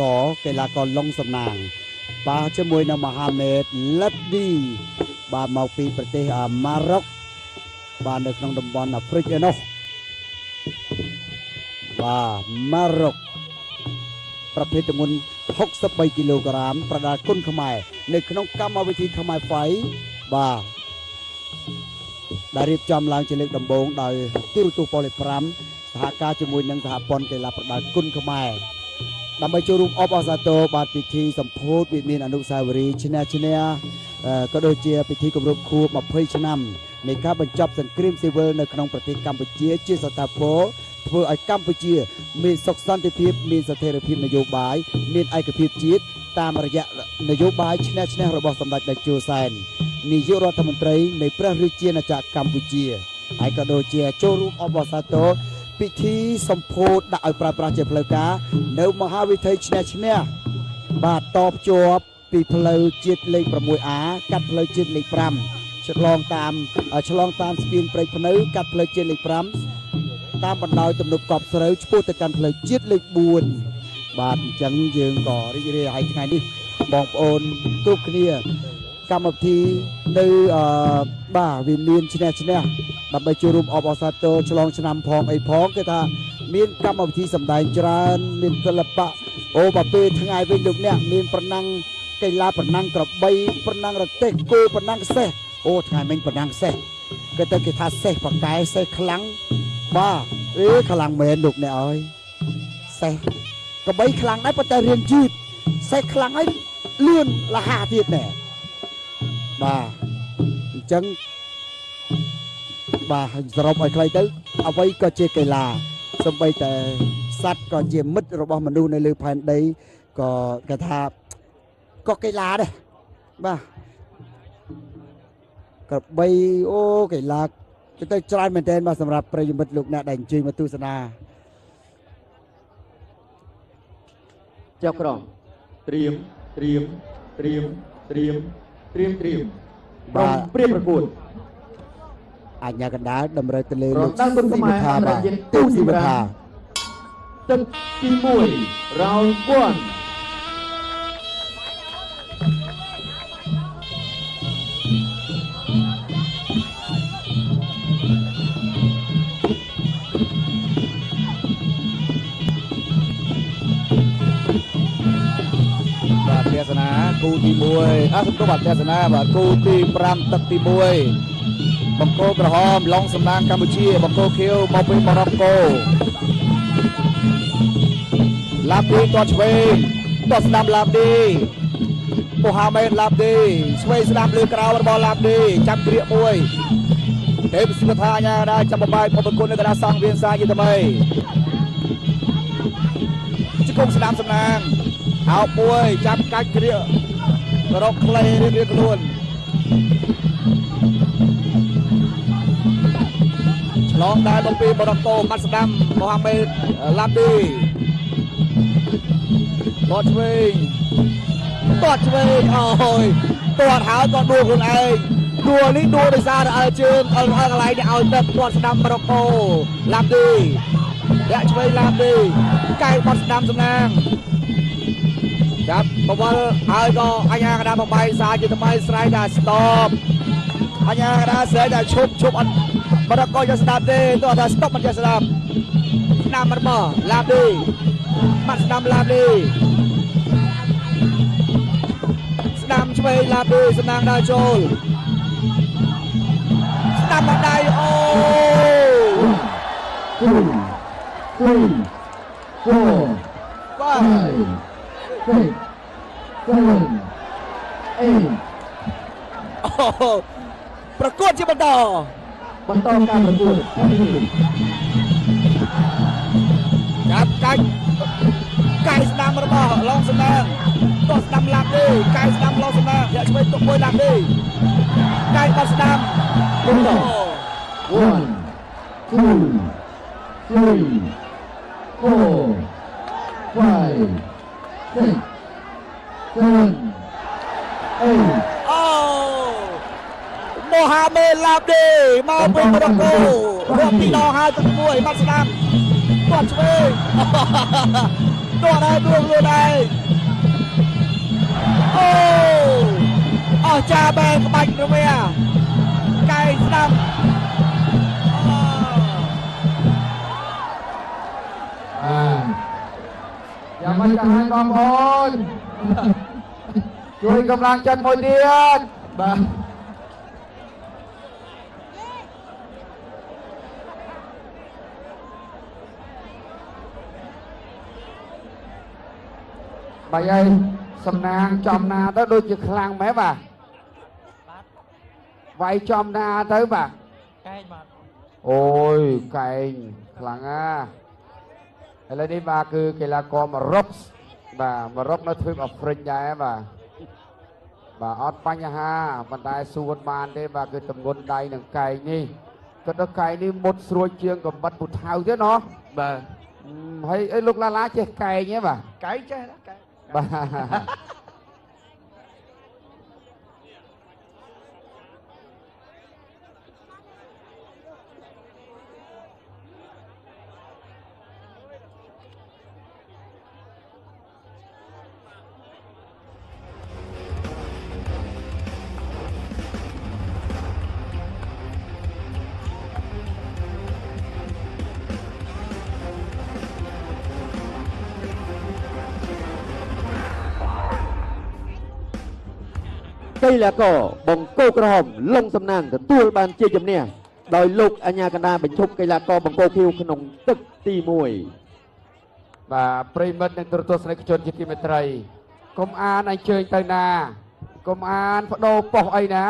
តកីឡាករឡុងសំណាងបាទជាមួយនឹងមហាមេតលិតឌីបាទមកពីប្រទេសអាម៉ារ៉ុកបាទនៅក្នុងតំបន់អាហ្វ្រិកឯនោះបាទម៉ារ៉ុកប្រភេទទម្ងន់63គីឡូក្រាមប្រដាល់គុណខ្មែរនៅក្នុងកម្មវិធីខ្មែរហ្វៃបាទដែលរៀបចំឡើងជាលើកដំបូងដោយទូរទស្សន៍ប៉ូលី5សហការជាមួយនឹងសហព័ន្ធកីឡាប្រដាល់គុណខ្មែរ ដើម្បីចូលរួមអបអរសាទរបាទពិធីសម្ពោធវិមានអនុស្សាវរីយ៍ឈ្នះឈ្នះក៏ដូចជាពិធីគម្រប់ខួប20ឆ្នាំនៃការបញ្ចប់សង្គ្រាមស៊ីវិលនៅក្នុងប្រទេសកម្ពុជាជាសតាពោធ្វើឲ្យកម្ពុជា មានសុខសន្តិភាព មានស្ថិរភាពនយោបាយមានឯកភាពជាតិតាមរយៈនយោបាយឈ្នះឈ្នះរបស់សម្ដេចតេជោសែននាយករដ្ឋមន្ត្រីនៃព្រះរាជាណាចក្រកម្ពុជាហើយក៏ដូចជាចូលរួមអបអរសាទរ ពិធីសម្ពោធដាក់ឲ្យប្រើប្រាស់ជាផ្លូវការនៅមហាវិថីឈ្នះឈ្នះបាទតបជាប់ពីផ្លូវជាតិលេខ 6A កាត់ផ្លូវជាតិលេខ5ឆ្លងតាមឆ្លងតាមស្ពានព្រែកភ្នៅកាត់ផ្លូវជាតិលេខ5តាមបណ្ដោយទំនប់កប់ស្រូវឆ្ពោះទៅកាន់ផ្លូវជាតិលេខ4បាទអញ្ចឹងយើងក៏រីករាយហើយថ្ងៃនេះបងប្អូនគ្រប់គ្នាកម្មវិធីនៅអឺបាទវាមានឈ្នះឈ្នះ ដើម្បីចូលរួមអបអរសាទរឆ្លងឆ្នាំផងអីផងគឺថាមានកម្មវិធីសម្ដែងច្រើន មានសិល្បៈអូបើពេលថ្ងៃវិញលោកអ្នកមានប្រណាំងកីឡាប្រណាំងក្របីប្រណាំងរទេះគោប្រណាំងសេះអូថ្ងៃមិញប្រណាំងសេះគេទៅគេថាសេះបកែសេះខ្លាំងបាទអេខ្លាំងមែនលោកអ្នកអើយសេះក្របីខ្លាំងដែរប៉ុន្តែរៀងយឺតសេះខ្លាំងហើយលឿនលះទៀតណែបាទអញ្ចឹង បាទសរុបឲ្យខ្លីទៅអ្វីក៏ជាកីឡាសម្បីតែសត្វក៏ជាមិត្តរបស់មនុស្សនៅលើផែនដីក៏គេថាក៏កីឡាដែរបាទក្របីអូកីឡាទៅទៅច្រើនមែនទែនបាទសម្រាប់ប្រិយមិត្តលោកអ្នកដែលអញ្ជើញមកទស្សនាចុះក្រមត្រៀមត្រៀមត្រៀមត្រៀមត្រៀមត្រៀមបាទព្រៀបប្រកួត អញ្ញាកណ្ដាលតម្រូវទៅលើលោកស៊ីវិថាបាទទូស៊ីវិថាទឹកទី1 round 1ទស្សនាគូទី1អសុទ្ធបាទទស្សនាបាទគូទី5ទឹកទី1 បង្គោលក្រហមឡុងសំណាងកម្ពុជាបង្គោលខៀវមកពីម៉ារ៉ុកកូឡាប់ឌីតឆ្វេងតស្ដាំឡាប់ឌីពូហាម៉េតឡាប់ឌីឆ្វេងស្ដាំលើក្រោមរបស់ឡាប់ឌីចាប់ក្រៀកមួយទេពសិវថាអាញាដែរចាប់បបាយប្រគុណនៅកណ្ដាលសង្វៀនសាយថ្មីជង្គង់ស្ដាំសំណាងហោបមួយចាប់កាច់គ្រារកក្លេរៀបរៀបខ្លួន ឆ្លងដែរមកពីបរតូបាត់ស្ដាំមូហាមេតឡាប់ឌីបត់ឆ្វេងតត់ឆ្វេងអូយតត់ហើយក៏ដួលខ្លួនឯងដួលនេះដួលដោយសារអើជើងអល់ហើយកន្លែងនេះឲ្យទឹកគាត់ស្ដាំបរតូឡាប់ឌីលាក់ឆ្វេងឡាប់ឌីកែបត់ស្ដាំសំណាងចាប់បវលហើយក៏អញ្ញាកដាបបាយសាជាថ្មីស្រ័យថាស្តប អញ្ញាកដាស្រ័យថាឈប់ឈប់អត់បរកយកស្ដាប់ទេទោះថាស្តុបមិនចេះស្ដាប់ស្ដាំរបស់ឡាបឌីបាត់ស្ដាំឡាបឌីស្ដាំឆ្វេងឡាបឌីសំណាងដើរចូលស្ដាំបាត់ដៃអូ two three four five six, seven, eight អូ ប្រកួតជាបន្តបន្តការប្រកួតចាប់កាច់កាយស្ដាំរបស់ឡងសំណាងទោះស្ដាំឡាក់ទេកាយស្ដាំឡងសំណាងយកឆ្វេងទុកមួយឡាក់ទេកាយបាត់ស្ដាំគុំដល់1 2 3 4 5 6 7 មូហាមេឡាប់ឌីមកពីម៉ូរ៉ូកូរាប់ពីដងហើយទឹកមួយបាត់ស្ដាំគាត់ឆ្វេងដកដែរទួខ្លួនឯងអូអស់ចាបែក្បាច់នោះវាកែស្ដាប់អូបាទយ៉ាងមិនក៏ឲ្យបងប្អូនជួយកម្លាំងចិត្តមួយទៀតបាទ បាយអីសំណាងចំណាទៅដូចជាខ្លាំងម៉េចបាទវាយចំណាទៅបាទកែងបាទអូយកែងខ្លាំងណាស់ឥឡូវនេះបាទគឺកីឡាករមរុកបាទមរុកនៅទ្វីបអាហ្វ្រិកដែរបាទបាទអត់បញ្ហាប៉ុន្តែសួនបានទេបាទគឺតម្ងន់ដៃនឹងកែងនេះគាត់ទៅកែងនេះមុតស្រួចជាងកំបិតពូថៅទៀតណោះបាទអឺហើយអីលោកឡាឡាចេះកែងទេបាទកែងចេះណាកែង បា កីឡាករបង្គោលក្រហមលងសំណាងទទួលបានជាជំនះដោយលោកអញ្ញាកណ្ដាលបញ្ឈប់កីឡាករបង្គោលខៀវក្នុងទឹកទី1បាទប្រិមិត្តនិងទូរទស្សនិកជនជាទីមេត្រីកុំអានអញ្ជើញទៅណាកុំអានបដូរប៉ុស្តិ៍អីណា